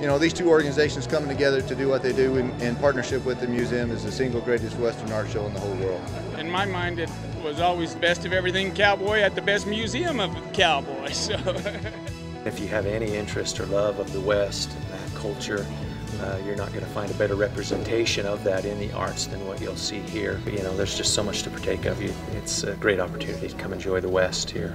you know, these two organizations coming together to do what they do in, in partnership with the museum is the single greatest Western art show in the whole world. In my mind, it was always best of everything cowboy at the best museum of cowboy. So. if you have any interest or love of the West and that culture, uh, you're not going to find a better representation of that in the arts than what you'll see here. You know, there's just so much to partake of. It's a great opportunity to come enjoy the West here.